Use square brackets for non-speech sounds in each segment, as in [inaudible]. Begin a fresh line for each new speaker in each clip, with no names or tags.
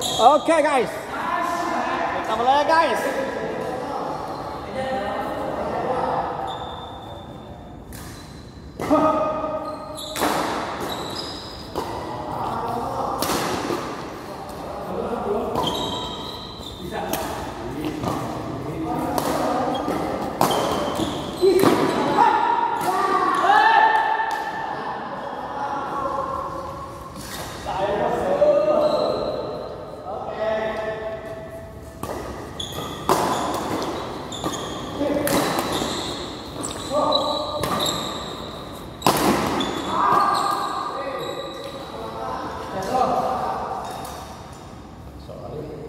Oke guys. Kita mulai guys. [laughs] Shot!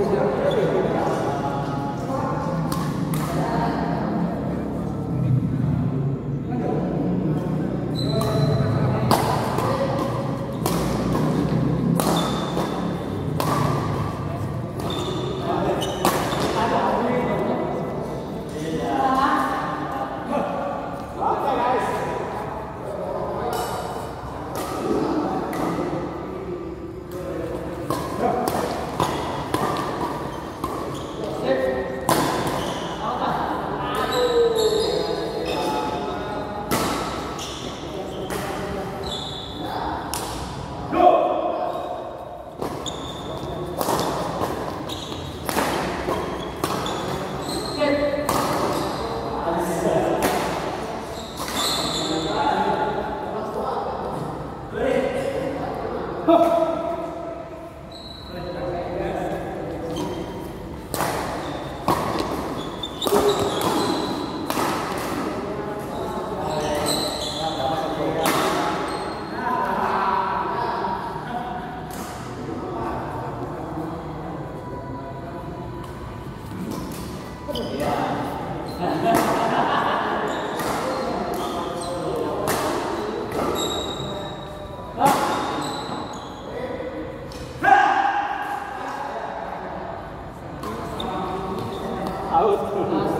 เ out. [laughs]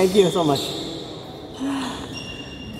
Thank you so much.